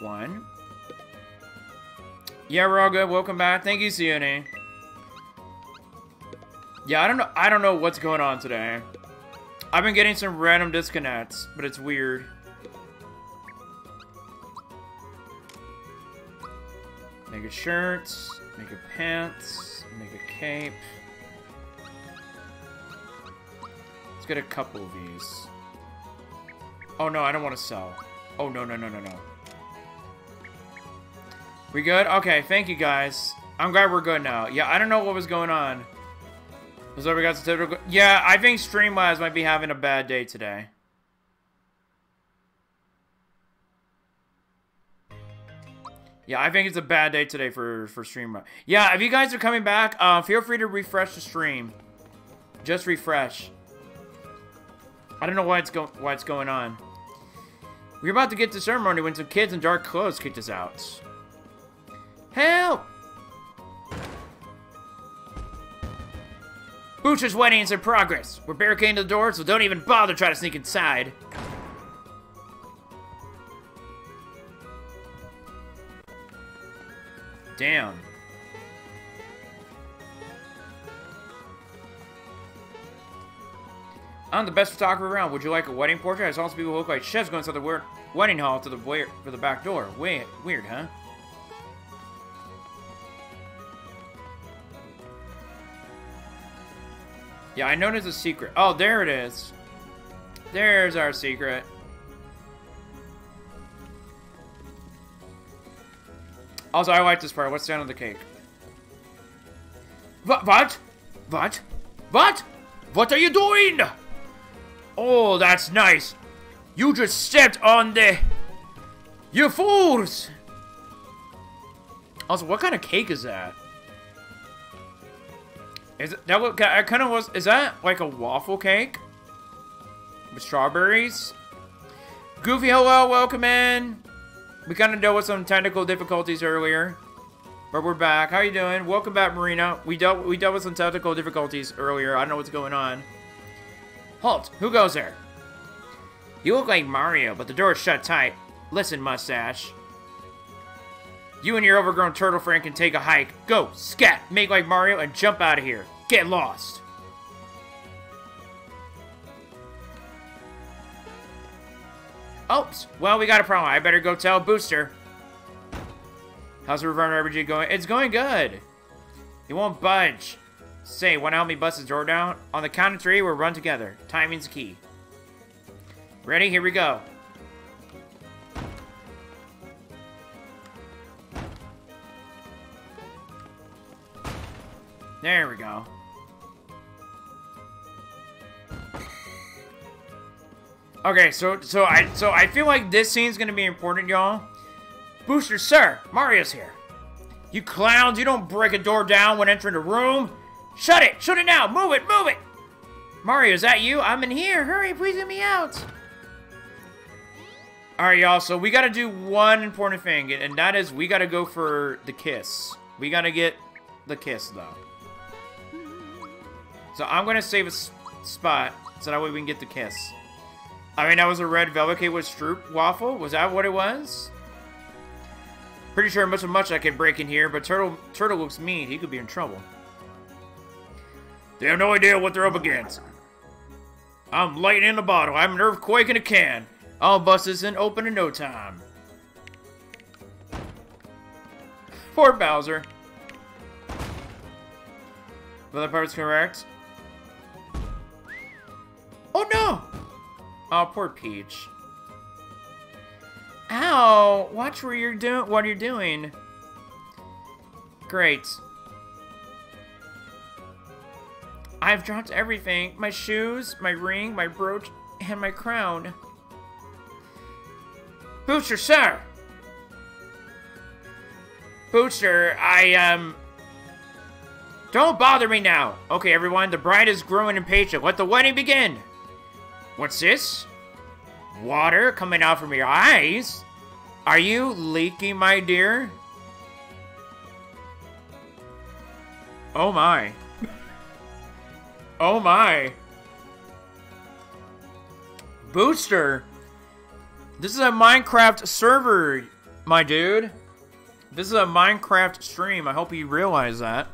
one. Yeah, we're all good. Welcome back. Thank you, Sione. Yeah, I don't know. I don't know what's going on today. I've been getting some random disconnects, but it's weird. Make a shirt, make a pants, make a cape. Let's get a couple of these. Oh no, I don't want to sell. Oh no, no, no, no, no. We good? Okay, thank you guys. I'm glad we're good now. Yeah, I don't know what was going on. Was over got some Yeah, I think Streamlabs might be having a bad day today. Yeah, I think it's a bad day today for for Streamlabs. Yeah, if you guys are coming back, uh, feel free to refresh the stream. Just refresh. I don't know why it's going why it's going on. We are about to get to ceremony when some kids in dark clothes kicked us out. Help! Booster's wedding is in progress. We're barricading the door, so don't even bother trying to sneak inside. Damn. I'm the best photographer around. Would you like a wedding portrait? I saw some people who look like chefs going inside the wedding hall to the for the back door. Weird, weird, huh? Yeah, I noticed a secret. Oh, there it is. There's our secret. Also, I like this part. What's down on the cake? What? What? What? What? What are you doing? Oh, that's nice. You just stepped on the... You fools! Also, what kind of cake is that? Is it, that what I kind of was? Is that like a waffle cake with strawberries? Goofy, hello, welcome in. We kind of dealt with some technical difficulties earlier, but we're back. How you doing? Welcome back, Marina. We dealt we dealt with some technical difficulties earlier. I don't know what's going on. Halt! Who goes there? You look like Mario, but the door's shut tight. Listen, mustache. You and your overgrown turtle friend can take a hike. Go, scat, make like Mario, and jump out of here. Get lost. Oops. Well, we got a problem. I better go tell Booster. How's the Reverend RPG going? It's going good. He won't budge. Say, wanna help me bust his door down? On the count of three, we'll run together. Timing's key. Ready? Here we go. There we go. Okay, so so I so I feel like this scene's gonna be important, y'all. Booster, sir, Mario's here. You clowns, you don't break a door down when entering a room. Shut it! Shut it now! Move it! Move it! Mario, is that you? I'm in here. Hurry, please let me out. Alright, y'all, so we gotta do one important thing, and that is we gotta go for the kiss. We gotta get the kiss, though. So I'm gonna save a spot, so that way we can get the kiss. I mean, that was a red velvet cake with stroop waffle? Was that what it was? Pretty sure much of much I can break in here, but Turtle Turtle looks mean. He could be in trouble. They have no idea what they're up against. I'm lighting in the bottle. I'm an earthquake in a can. Bust this in open in no time. Poor Bowser. The other part's correct. Oh no! Oh, poor Peach. Ow! Watch where you're doing. What you're doing. Great. I've dropped everything. My shoes, my ring, my brooch, and my crown. Booster, sir! Booster, I, um... Don't bother me now! Okay, everyone, the bride is growing impatient. Let the wedding begin! What's this? Water coming out from your eyes? Are you leaky, my dear? Oh my. Oh my. Booster. This is a Minecraft server, my dude. This is a Minecraft stream. I hope you realize that.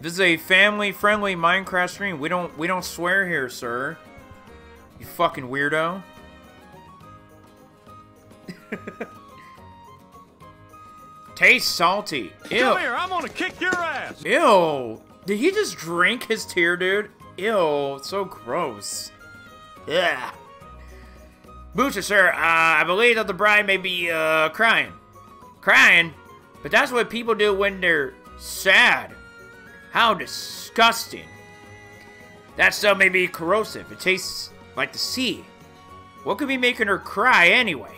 This is a family-friendly Minecraft stream. We don't we don't swear here, sir. You fucking weirdo. Tastes salty. Ew. Come here, I'm gonna kick your ass. Ew. Did he just drink his tear, dude? Ew. So gross. Yeah. Booster, sir, uh, I believe that the bride may be, uh, crying. Crying? But that's what people do when they're sad. How disgusting. That stuff may be corrosive. It tastes like the sea. What could be making her cry anyway?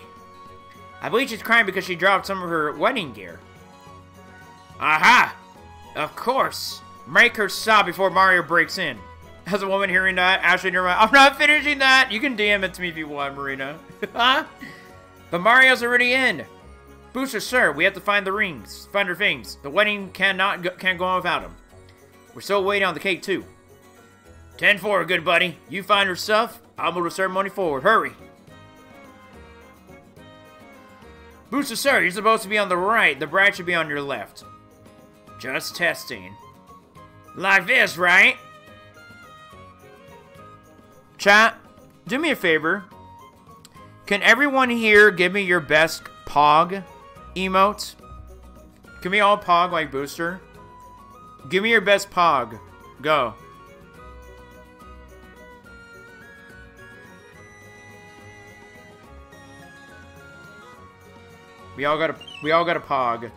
I believe she's crying because she dropped some of her wedding gear. Aha! Of course. Make her stop before Mario breaks in. As a woman hearing that, Ashley, never mind. I'm not finishing that. You can DM it to me if you want, Marina. huh? But Mario's already in. Booster, sir, we have to find the rings. Find her things. The wedding cannot go, can't go on without them. We're still waiting on the cake, too. 10-4, good buddy. You find her stuff, I'll move the ceremony forward. Hurry. Booster, sir, you're supposed to be on the right. The bride should be on your left. Just testing. Like this, right? Chat, do me a favor. Can everyone here give me your best Pog emote? Can we all Pog like Booster? Give me your best Pog. Go. We all got a we all got a Pog.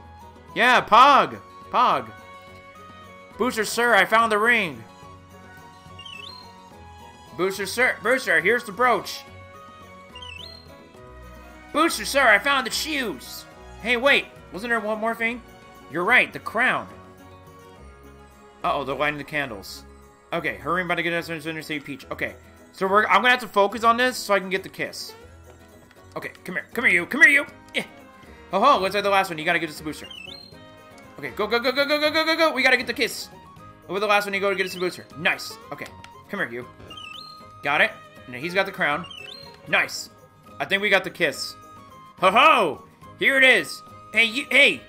Yeah, Pog! Pog. Booster, sir, I found the ring. Booster, sir, Booster, here's the brooch. Booster, sir, I found the shoes. Hey, wait, wasn't there one more thing? You're right, the crown. Uh-oh, they're lighting the candles. Okay, hurry, about to get us into Interstate Peach. Okay, so we're, I'm gonna have to focus on this so I can get the kiss. Okay, come here, come here, you, come here, you. Yeah. Oh, ho, looks like the last one. You gotta get us the booster. Okay, go, go, go, go, go, go, go, go, go. We gotta get the kiss. Over the last one, you go to get us the booster. Nice. Okay, come here, you. Got it. And he's got the crown. Nice. I think we got the kiss. Ho ho! Here it is. Hey, you, hey!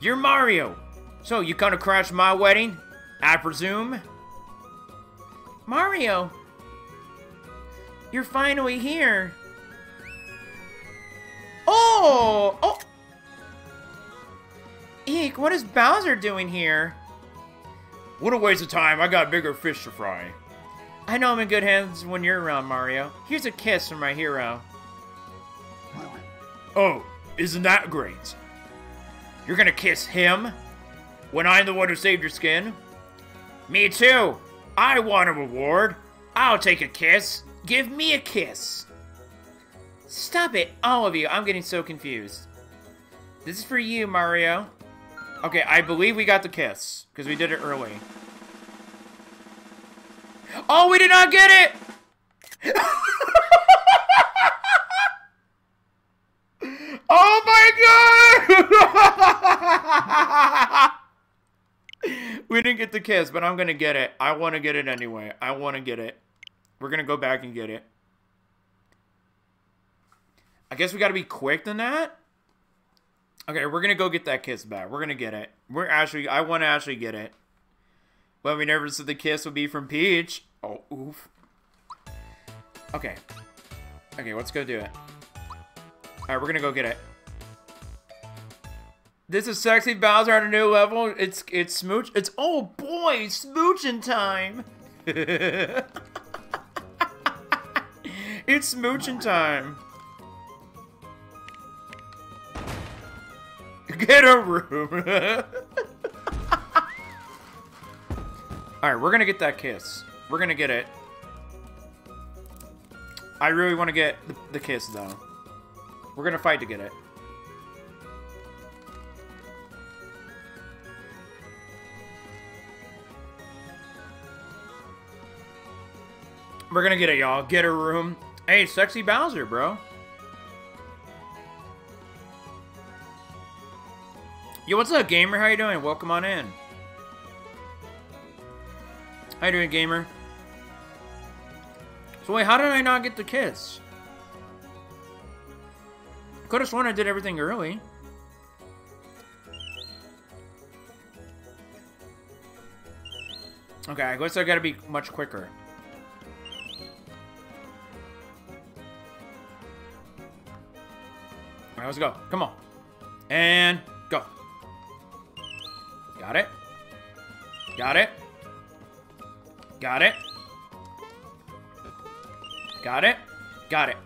You're Mario. So, you gonna crash my wedding? I presume? Mario! You're finally here. Oh! Oh! Eek, what is Bowser doing here? What a waste of time. I got bigger fish to fry. I know I'm in good hands when you're around, Mario. Here's a kiss from my hero. Oh, isn't that great? You're gonna kiss him? When I'm the one who saved your skin? Me too! I want a reward! I'll take a kiss! Give me a kiss! Stop it, all of you. I'm getting so confused. This is for you, Mario. Okay, I believe we got the kiss, because we did it early. Oh, we did not get it! oh my god! we didn't get the kiss, but I'm gonna get it. I want to get it anyway. I want to get it. We're gonna go back and get it. I guess we gotta be quick than that? Okay, we're gonna go get that kiss back. We're gonna get it. We're actually, I want to actually get it. Well, we never said the kiss would be from Peach. Oh, oof. Okay. Okay, let's go do it. Alright, we're gonna go get it. This is sexy Bowser at a new level. It's it's smooch. It's oh boy, smooching time. it's smooching time. Get a room. Alright, we're gonna get that kiss. We're gonna get it. I really want to get the, the kiss, though. We're gonna fight to get it. We're gonna get it, y'all. Get a room. Hey, sexy Bowser, bro. Yo, what's up, gamer? How you doing? Welcome on in. How you doing, gamer? So wait, how did I not get the kiss? Could have sworn I did everything early. Okay, I guess I gotta be much quicker. Alright, let's go. Come on. And. Got it. Got it. Got it. Got it. Got it.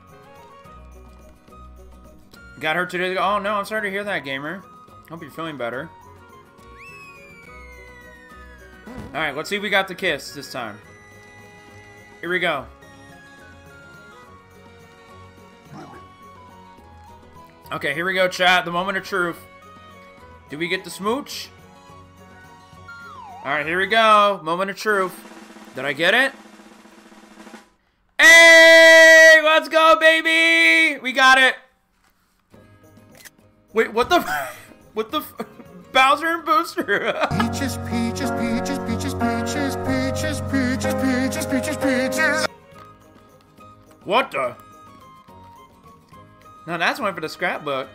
Got her today. Oh no, I'm sorry to hear that, gamer. Hope you're feeling better. Alright, let's see if we got the kiss this time. Here we go. Okay, here we go, chat. The moment of truth. Do we get the smooch? Alright, here we go. Moment of truth. Did I get it? Hey! Let's go, baby! We got it! Wait, what the... What the... Bowser and Booster! Peaches, peaches, peaches, peaches, peaches, peaches, peaches, peaches, peaches, peaches. what the... No, that's one for the scrapbook.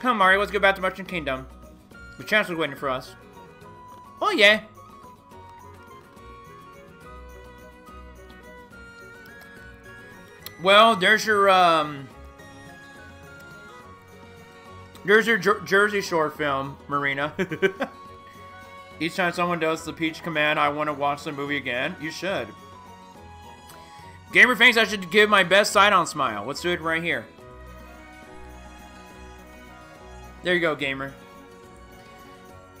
Come, Mario, let's go back to Mushroom Kingdom. The Chancellor's waiting for us. Oh, yeah. Well, there's your, um... There's your Jer Jersey Shore film, Marina. Each time someone does the Peach command, I want to watch the movie again. You should. Gamer thinks I should give my best side-on smile. Let's do it right here. There you go, gamer.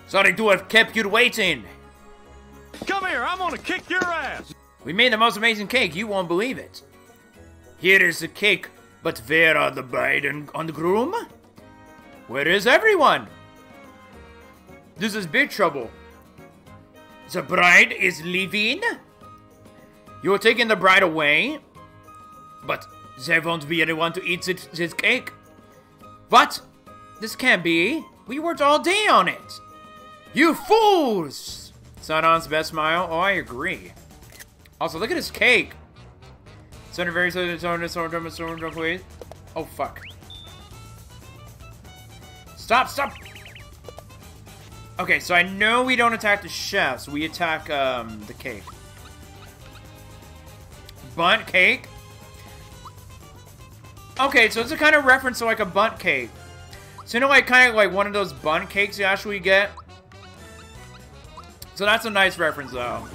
Sorry to have kept you waiting. Come here, I'm gonna kick your ass. We made the most amazing cake, you won't believe it. Here is the cake, but where are the bride and, and the groom? Where is everyone? This is big trouble. The bride is leaving? You're taking the bride away? But there won't be anyone to eat this, this cake. What? This can't be. We worked all day on it. You fools! Sadon's best smile. Oh, I agree. Also, look at his cake. Center very. Oh fuck. Stop, stop! Okay, so I know we don't attack the chefs. We attack um the cake. Bundt cake? Okay, so it's a kind of reference to like a Bundt cake. So you know like kind of like one of those Bundt cakes you actually get? So that's a nice reference though.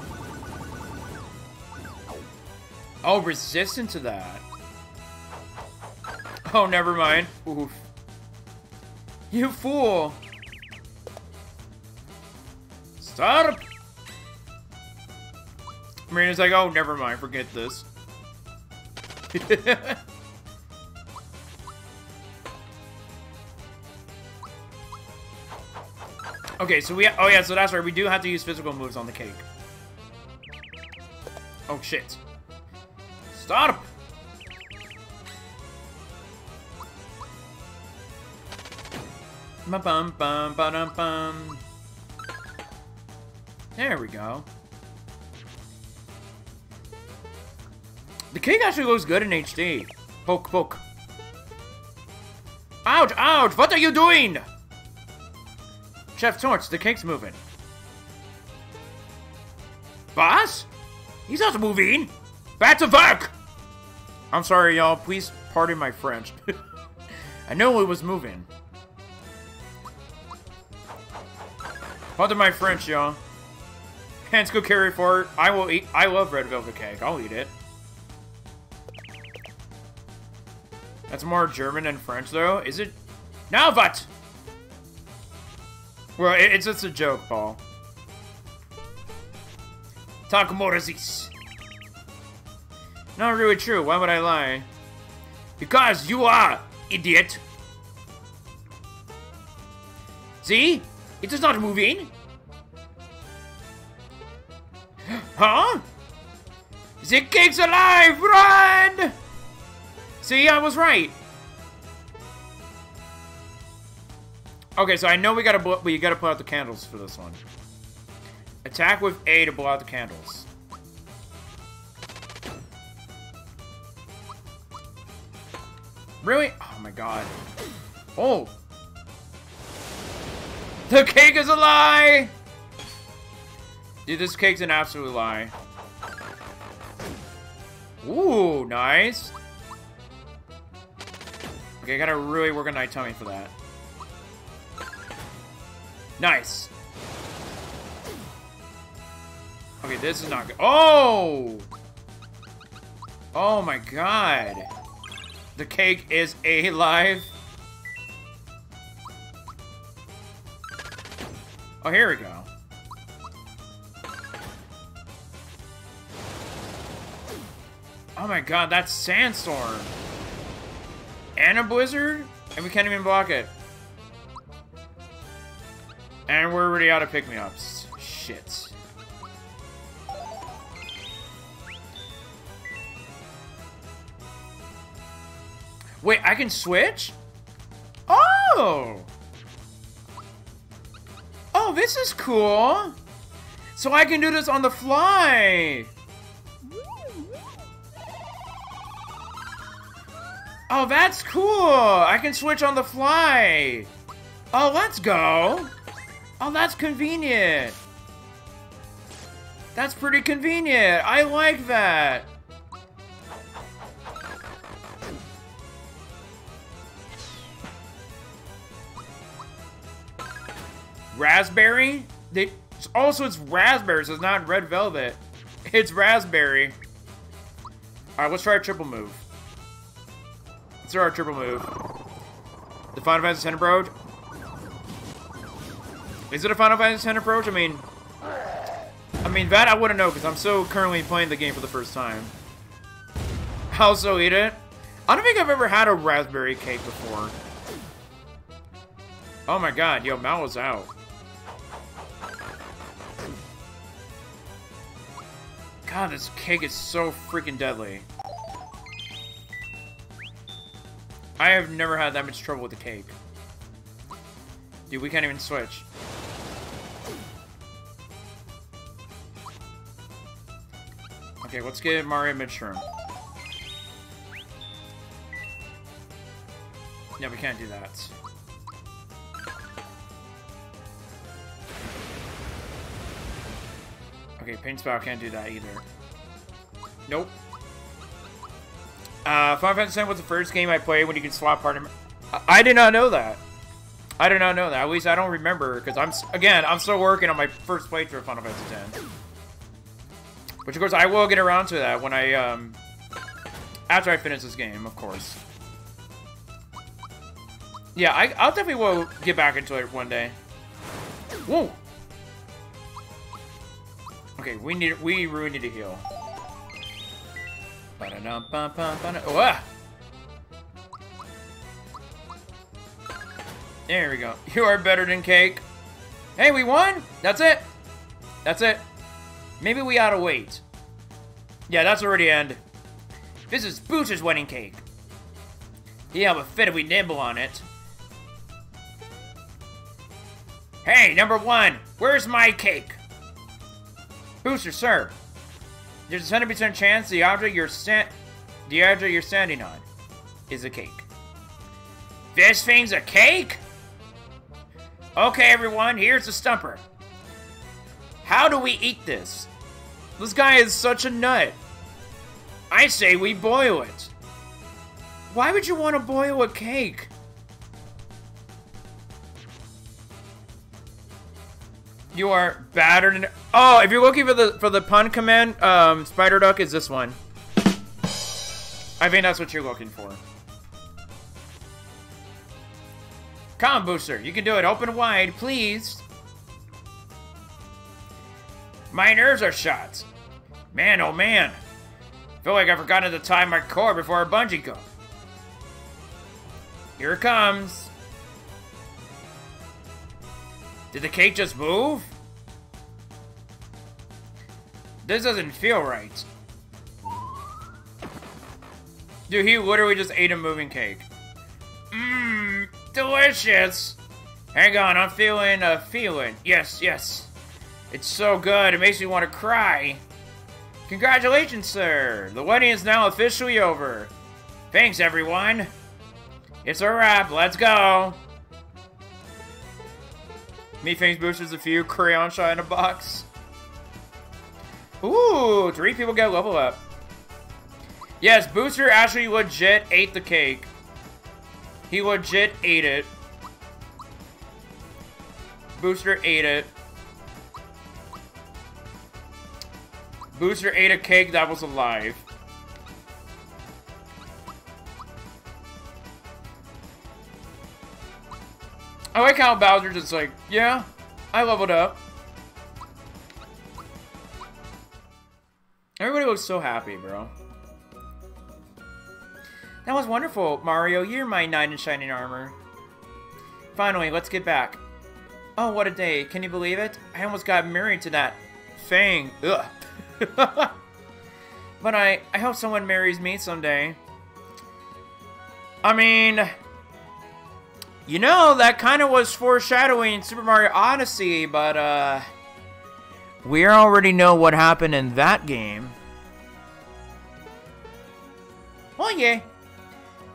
Oh, resistant to that. Oh, never mind. Oof. You fool! Stop! Marina's like, oh, never mind, forget this. okay, so we, oh yeah, so that's right, we do have to use physical moves on the cake. Oh shit. Stop! Bum bum bum bum bum. There we go. The cake actually looks good in HD. Poke, poke. Ouch, ouch! What are you doing? Chef Torte, the cake's moving. Boss? He's not moving. Back to work! I'm sorry, y'all. Please pardon my French. I know it was moving. Pardon my French, y'all. Hands go carry forward. I will eat. I love red velvet cake. I'll eat it. That's more German than French, though. Is it? Now what? Well, it's just a joke, Paul. More this. Not really true. Why would I lie? Because you are, idiot. See? It is not moving. Huh? The cake's alive! Run! See, I was right. Okay, so I know we gotta blow, we gotta put out the candles for this one. Attack with A to blow out the candles. Really? Oh my god. Oh. The cake is a lie! Dude, this cake's an absolute lie. Ooh, nice. Okay, I gotta really work on my tummy for that. Nice. Okay, this is not good. Oh! Oh my god. The cake is alive. Oh, here we go. Oh my god, that's Sandstorm. And a Blizzard? And we can't even block it. And we're already out of pick-me-ups. Shit. Wait, I can switch? Oh! Oh, this is cool! So I can do this on the fly! Oh, that's cool! I can switch on the fly! Oh, let's go! Oh, that's convenient! That's pretty convenient! I like that! Raspberry? They, also, it's raspberry, so it's not red velvet. It's raspberry. Alright, let's try a triple move. Let's try our triple move. The Final Fantasy X approach? Is it a Final Fantasy X approach? I mean... I mean, that I wouldn't know, because I'm so currently playing the game for the first time. I'll also eat it. I don't think I've ever had a raspberry cake before. Oh my god, yo, Mal is out. God, this cake is so freaking deadly. I have never had that much trouble with the cake. Dude, we can't even switch. Okay, let's get Mario Midstream. Yeah, we can't do that. Okay, Paint Spout can't do that either. Nope. Uh, Final Fantasy X was the first game I played when you could swap partner. I, I did not know that. I did not know that. At least I don't remember, because I'm, again, I'm still working on my first playthrough of Final Fantasy X. Which, of course, I will get around to that when I, um, after I finish this game, of course. Yeah, I, I'll definitely will get back into it one day. Whoa! Okay, we need we really need to heal. Oh, ah! There we go. You are better than cake. Hey, we won! That's it! That's it. Maybe we ought to wait. Yeah, that's already end. This is Booster's wedding cake. Yeah, but fit if we nibble on it. Hey, number one, where's my cake? Booster, sir. There's a 100% chance the object you're sta the object you're standing on is a cake. This thing's a cake? Okay, everyone, here's the stumper. How do we eat this? This guy is such a nut. I say we boil it. Why would you want to boil a cake? You are battered. Oh, if you're looking for the for the pun command, um, Spider Duck is this one. I think that's what you're looking for. Come Booster. You can do it. Open wide, please. My nerves are shot. Man, oh man. I feel like I forgot to tie my cord before our bungee go. Here it comes. Did the cake just move? This doesn't feel right. Dude, he literally just ate a moving cake. Mmm, delicious. Hang on, I'm feeling a feeling. Yes, yes. It's so good, it makes me want to cry. Congratulations, sir. The wedding is now officially over. Thanks, everyone. It's a wrap. Let's go. Methane's boosters a few. Crayon shot in a box. Ooh, three people get level up. Yes, Booster actually legit ate the cake. He legit ate it. Booster ate it. Booster ate a cake that was alive. I like how Bowser's just like, yeah, I leveled up. Everybody looks so happy, bro. That was wonderful, Mario. You're my knight in shining armor. Finally, let's get back. Oh, what a day. Can you believe it? I almost got married to that Fang. Ugh. but I, I hope someone marries me someday. I mean, you know, that kind of was foreshadowing Super Mario Odyssey, but, uh... We already know what happened in that game. Oh, yeah.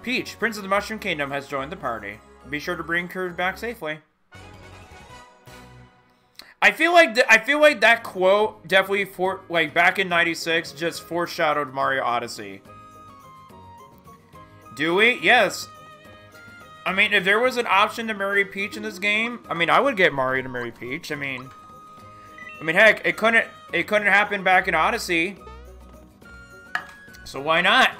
Peach, Prince of the Mushroom Kingdom, has joined the party. Be sure to bring Curve back safely. I feel like th I feel like that quote definitely for like back in '96 just foreshadowed Mario Odyssey. Do we? Yes. I mean, if there was an option to marry Peach in this game, I mean, I would get Mario to marry Peach. I mean, I mean, heck, it couldn't it couldn't happen back in Odyssey. So why not?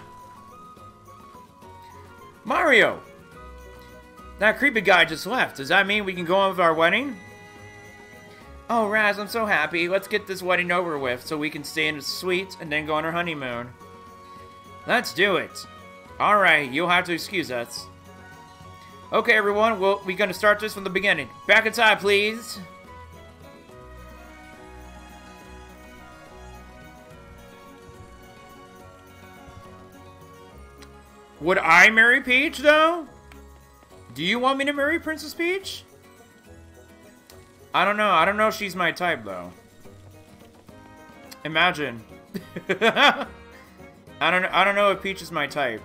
Mario! That creepy guy just left. Does that mean we can go on with our wedding? Oh, Raz, I'm so happy. Let's get this wedding over with so we can stay in the suite and then go on our honeymoon. Let's do it. Alright, you'll have to excuse us. Okay, everyone, well, we're gonna start this from the beginning. Back inside, please. Would I marry Peach, though? Do you want me to marry Princess Peach? I don't know. I don't know if she's my type, though. Imagine. I don't know I don't know if Peach is my type.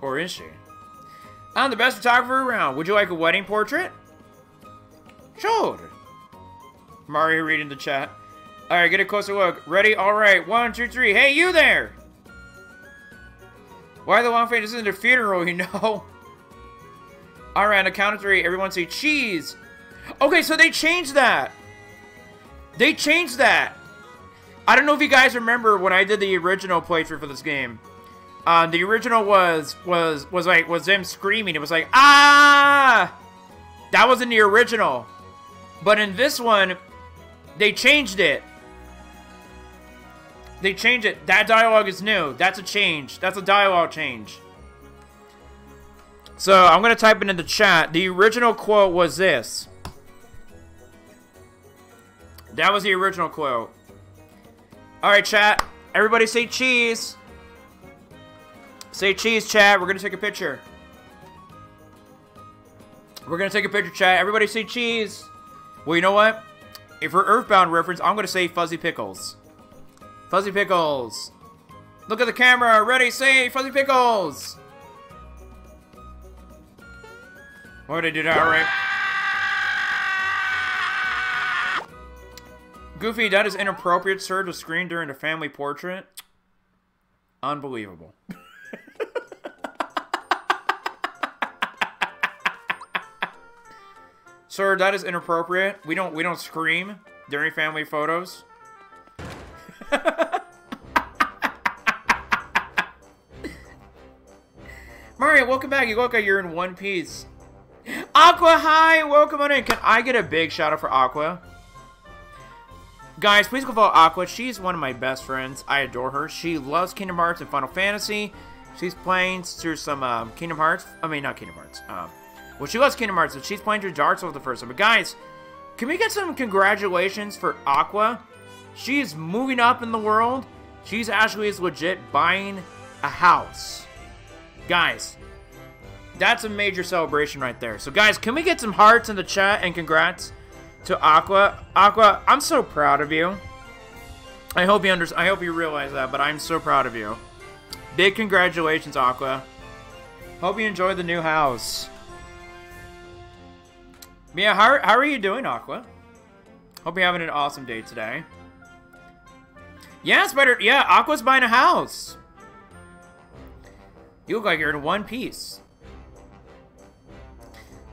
Or is she? I'm the best photographer around. Would you like a wedding portrait? Sure. Mario reading the chat. Alright, get a closer look. Ready? Alright, one, two, three. Hey, you there! Why the long face? This isn't a funeral, you know? Alright, on the count of three, everyone say cheese! Okay, so they changed that! They changed that! I don't know if you guys remember when I did the original playthrough for this game. Um, the original was, was, was like, was them screaming. It was like, ah! That was in the original. But in this one, they changed it. They changed it. That dialogue is new. That's a change. That's a dialogue change. So, I'm going to type it in the chat. The original quote was this. That was the original quote. Alright, chat. Everybody say cheese. Say cheese, chat. We're going to take a picture. We're going to take a picture, chat. Everybody say cheese. Well, you know what? If for Earthbound reference, I'm going to say Fuzzy Pickles. Fuzzy Pickles. Look at the camera. Ready, say Fuzzy Pickles. Why did I do that right? Goofy, that is inappropriate, sir, to screen during a family portrait. Unbelievable. sir, that is inappropriate. We don't we don't scream during family photos. Mario, welcome back. You look like you're in one piece. Aqua, hi! Welcome on in. Can I get a big shout out for Aqua? Guys, please go follow Aqua. She's one of my best friends. I adore her. She loves Kingdom Hearts and Final Fantasy. She's playing through some um, Kingdom Hearts. I mean, not Kingdom Hearts. Um, well, she loves Kingdom Hearts, and she's playing through Dark Souls the first time. But guys, can we get some congratulations for Aqua? She's moving up in the world. She's actually is legit buying a house. Guys, that's a major celebration right there. So guys, can we get some hearts in the chat and congrats to Aqua? Aqua, I'm so proud of you. I hope you under I hope you realize that, but I'm so proud of you. Big congratulations, Aqua. Hope you enjoy the new house. Mia, how, how are you doing, Aqua? Hope you're having an awesome day today. Yeah, Spider. Yeah, Aqua's buying a house. You look like you're in one piece.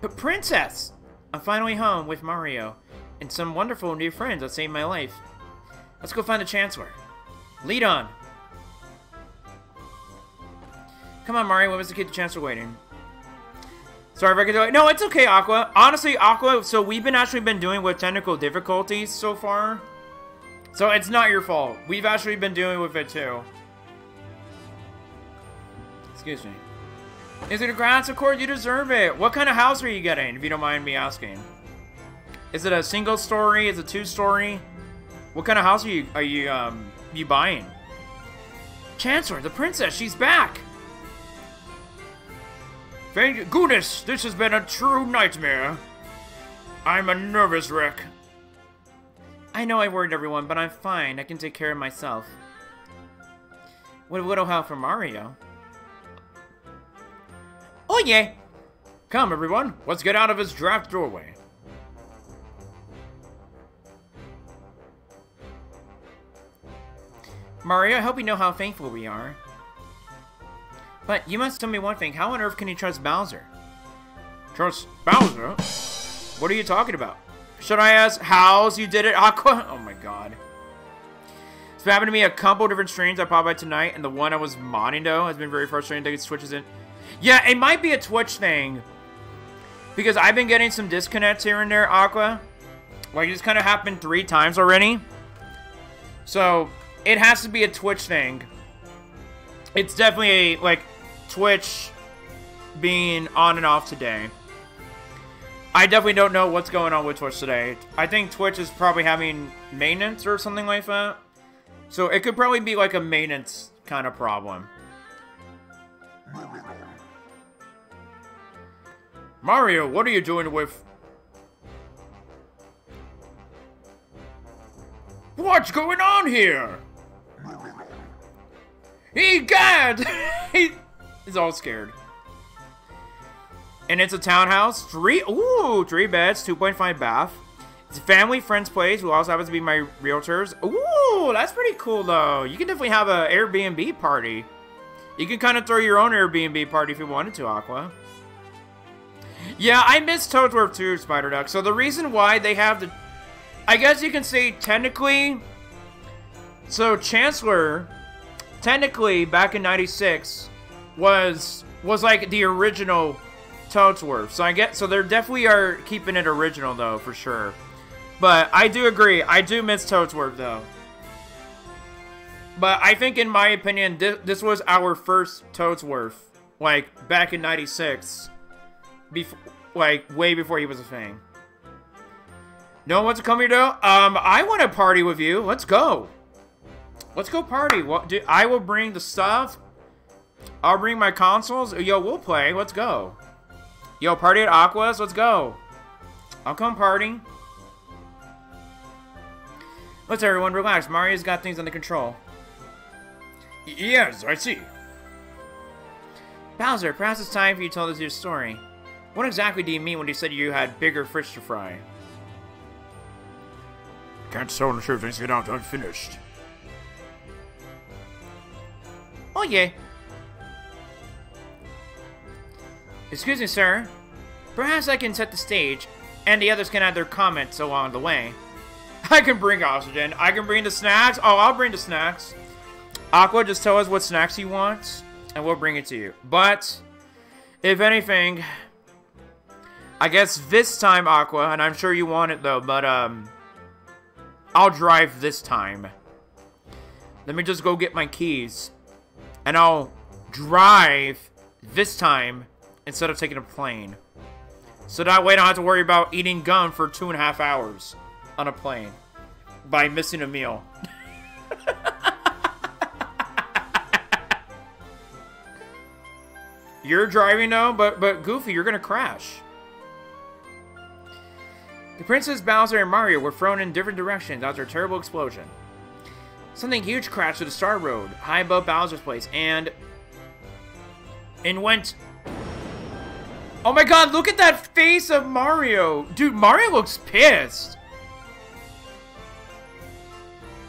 But Princess! I'm finally home with Mario and some wonderful new friends that saved my life. Let's go find the Chancellor. Lead on. Come on, Mario. What was the kid the Chancellor waiting? Sorry if I could it. No, it's okay, Aqua. Honestly, Aqua, so we've been actually been doing with technical difficulties so far. So it's not your fault. We've actually been dealing with it too. Excuse me. Is it a grass accord? You deserve it. What kind of house are you getting, if you don't mind me asking? Is it a single story? Is it two story? What kind of house are you are you um you buying? Chancellor, the princess, she's back. Thank goodness, this has been a true nightmare. I'm a nervous wreck. I know I worried everyone, but I'm fine. I can take care of myself. What a little help from Mario. Come everyone, let's get out of his draft doorway. Mario, I hope you know how thankful we are. But you must tell me one thing. How on earth can you trust Bowser? Trust Bowser? What are you talking about? Should I ask how's you did it, Aqua? Oh my god. It's been happening to me a couple different streams I popped by tonight, and the one I was modding though has been very frustrating to get switches in. Yeah, it might be a Twitch thing. Because I've been getting some disconnects here and there, Aqua. Like, it's kind of happened three times already. So, it has to be a Twitch thing. It's definitely a, like, Twitch being on and off today. I definitely don't know what's going on with Twitch today. I think Twitch is probably having maintenance or something like that. So it could probably be like a maintenance kind of problem. Mario, what are you doing with... What's going on here? Egad! he, he's all scared. And it's a townhouse. Three, ooh, three beds, 2.5 bath. It's a family, friends place, who also happens to be my realtors. Ooh, that's pretty cool, though. You can definitely have an Airbnb party. You can kind of throw your own Airbnb party if you wanted to, Aqua. Yeah, I miss Toadsworth too, Spider Duck. So the reason why they have the... I guess you can say, technically... So, Chancellor, technically, back in 96, was was like the original Toadsworth. So I get... So they're definitely are keeping it original, though, for sure. But I do agree. I do miss Toadsworth, though. But I think, in my opinion, this, this was our first Toadsworth. Like, back in 96 before, like, way before he was a thing. No one wants to come here, though? Um, I want to party with you. Let's go. Let's go party. What? Do, I will bring the stuff. I'll bring my consoles. Yo, we'll play. Let's go. Yo, party at Aqua's. Let's go. I'll come party. Let's everyone relax. Mario's got things under control. Yes, I see. Bowser, perhaps it's time for you to tell us your story. What exactly do you mean when you said you had bigger fish to fry? Can't tell the truth things get out unfinished. Oh, yeah. Excuse me, sir. Perhaps I can set the stage, and the others can add their comments along the way. I can bring oxygen. I can bring the snacks. Oh, I'll bring the snacks. Aqua, just tell us what snacks you want, and we'll bring it to you. But, if anything, I guess this time, Aqua, and I'm sure you want it though, but um, I'll drive this time. Let me just go get my keys, and I'll drive this time instead of taking a plane. So that way I don't have to worry about eating gum for two and a half hours on a plane by missing a meal. you're driving though, but but Goofy, you're gonna crash. The Princess Bowser and Mario were thrown in different directions after a terrible explosion. Something huge crashed to the Star Road, high above Bowser's place, and and went. Oh my god, look at that face of Mario! Dude, Mario looks pissed!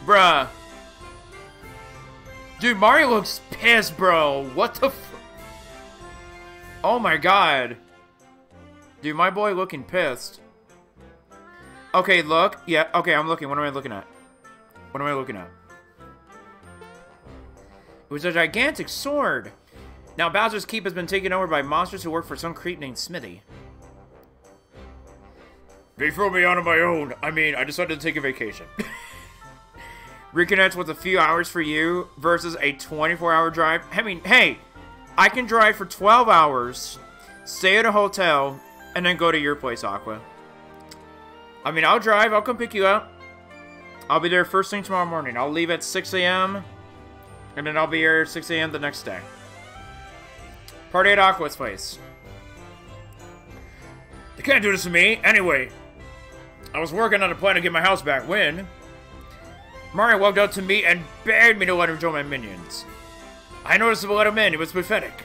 Bruh. Dude, Mario looks pissed, bro. What the Oh my god. Dude, my boy looking pissed. Okay, look. Yeah, okay, I'm looking. What am I looking at? What am I looking at? It was a gigantic sword. Now, Bowser's Keep has been taken over by monsters who work for some creep named Smithy. They threw me out on my own. I mean, I decided to take a vacation. Reconnect with a few hours for you versus a 24-hour drive. I mean, hey, I can drive for 12 hours, stay at a hotel, and then go to your place, Aqua. I mean, I'll drive. I'll come pick you up. I'll be there first thing tomorrow morning. I'll leave at 6 a.m. And then I'll be here at 6 a.m. the next day. Party at Aqua's place. They can't do this to me. Anyway, I was working on a plan to get my house back when Mario walked up to me and begged me to let him join my minions. I noticed him let him in. It was pathetic.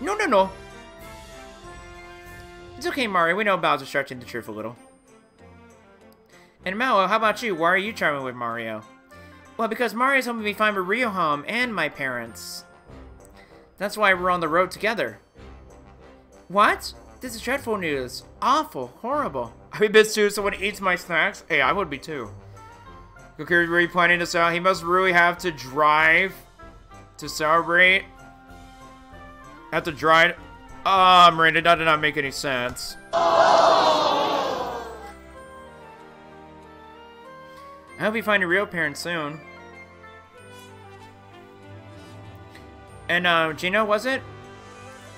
No, no, no. It's okay, Mario. We know Bowser's stretching the truth a little. And Mallow, how about you? Why are you charming with Mario? Well, because Mario's helping me find Mario home and my parents. That's why we're on the road together. What? This is dreadful news. Awful. Horrible. I'd be pissed too if someone eats my snacks. Hey, I would be too. Goku's really planning this out. He must really have to drive to celebrate. Have to drive. Ah, oh, Miranda, that did not make any sense. I hope you find your real parents soon. And, uh, Geno, was it?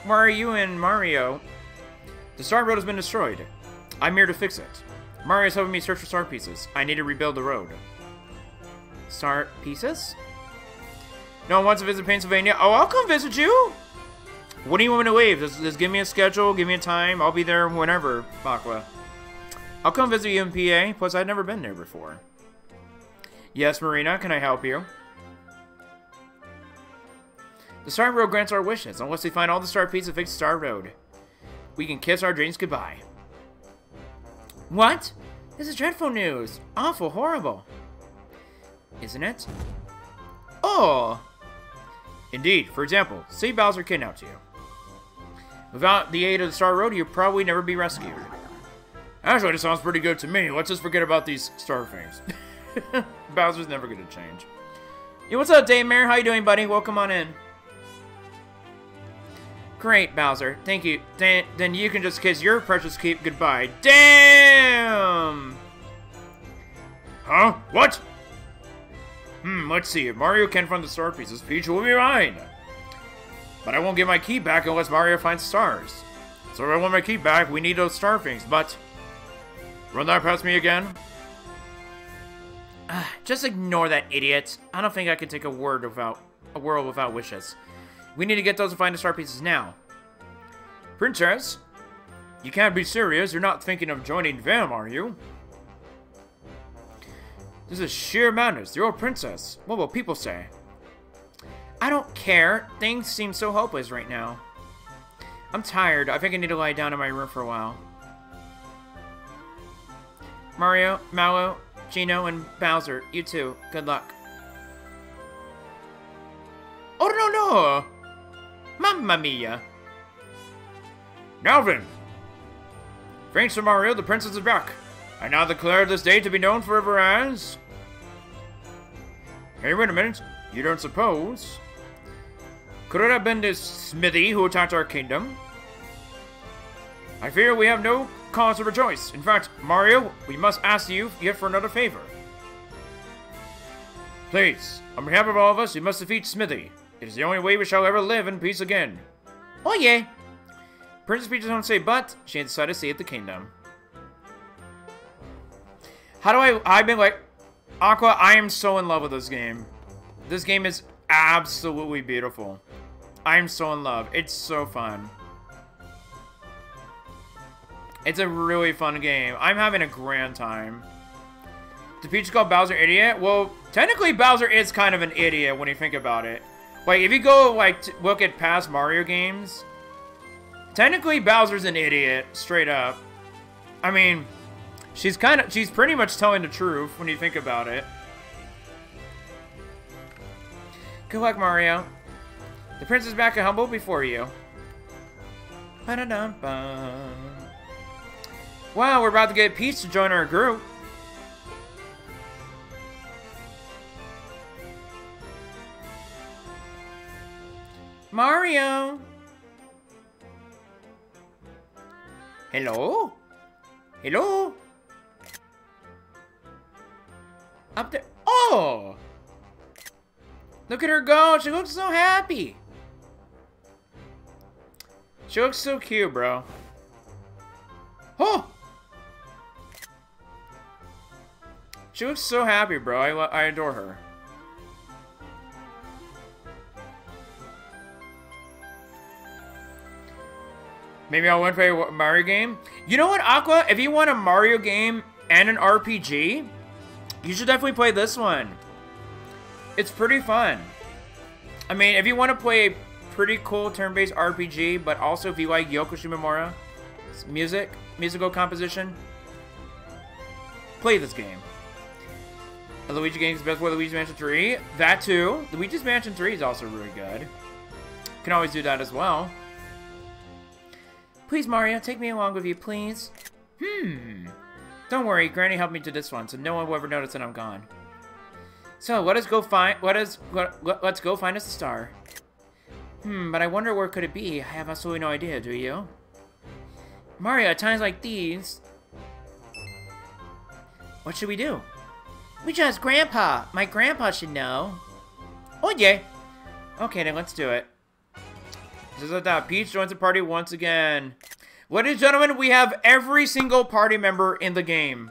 Where are you and Mario? The star road has been destroyed. I'm here to fix it. Mario's helping me search for star pieces. I need to rebuild the road. Star pieces? No one wants to visit Pennsylvania? Oh, I'll come visit you! When do you want me to leave? Just, just give me a schedule, give me a time. I'll be there whenever, Aqua. I'll come visit you in PA, plus I've never been there before. Yes, Marina, can I help you? The Star Road grants our wishes. Unless we find all the star pieces and fix Star Road, we can kiss our dreams goodbye. What? This is dreadful news. Awful, horrible. Isn't it? Oh! Indeed. For example, say Bowser kidnapped you. Without the aid of the Star Road, you'd probably never be rescued. Actually, it sounds pretty good to me. Let's just forget about these star things. Bowser's never gonna change. Yo, what's up, Daymare? How you doing, buddy? Welcome on in. Great, Bowser. Thank you. Then, then you can just kiss your precious keep goodbye. Damn! Huh? What? Hmm, let's see. If Mario can find the star pieces, Peach will be mine. But I won't get my key back unless Mario finds stars. So if I want my key back, we need those star things, but... Run that past me again? Uh, just ignore that idiot. I don't think I can take a word without... a world without wishes. We need to get those and find the star pieces now. Princess? You can't be serious. You're not thinking of joining them, are you? This is sheer madness. You're a princess. What will people say? I don't care. Things seem so hopeless right now. I'm tired. I think I need to lie down in my room for a while. Mario, Mallow, Geno, and Bowser, you too. Good luck. Oh, no, no! Mamma mia! Now then! Thanks to Mario, the princess is back. I now declare this day to be known forever as... Hey, wait a minute. You don't suppose... Could it have been this Smithy who attacked our kingdom? I fear we have no cause to rejoice. In fact, Mario, we must ask you yet for another favor. Please, on behalf of all of us, you must defeat Smithy. It is the only way we shall ever live in peace again. Oh yeah. Princess Peach doesn't say but, she had decided to save the kingdom. How do I, I've been like, Aqua, I am so in love with this game. This game is absolutely beautiful. I am so in love. It's so fun. It's a really fun game. I'm having a grand time. Did Peach call Bowser idiot? Well, technically Bowser is kind of an idiot when you think about it. Like, if you go, like, look at past Mario games, technically Bowser's an idiot, straight up. I mean, she's kind of, she's pretty much telling the truth when you think about it. Good luck, Mario. The prince is back and humble before you. Ba-da-dum-bum. Wow, we're about to get Peach to join our group. Mario! Hello? Hello? Up there. Oh! Look at her go. She looks so happy. She looks so cute, bro. Oh! She looks so happy, bro. I, I adore her. Maybe I'll win for a Mario game. You know what, Aqua? If you want a Mario game and an RPG, you should definitely play this one. It's pretty fun. I mean, if you want to play pretty cool turn-based RPG, but also if you like Yoko Shimomura, music, musical composition, play this game. Luigi games best for Luigi's Mansion 3. That too. Luigi's Mansion 3 is also really good. Can always do that as well. Please, Mario, take me along with you, please. Hmm. Don't worry, Granny helped me to this one, so no one will ever notice that I'm gone. So let us go find. Let us. Let, let- let's go find us a star. Hmm, but I wonder where could it be? I have absolutely no idea. Do you? Mario, at times like these, what should we do? We ask Grandpa. My grandpa should know. Oh yeah. Okay, then let's do it. This is that Peach joins the party once again. Ladies and gentlemen, we have every single party member in the game.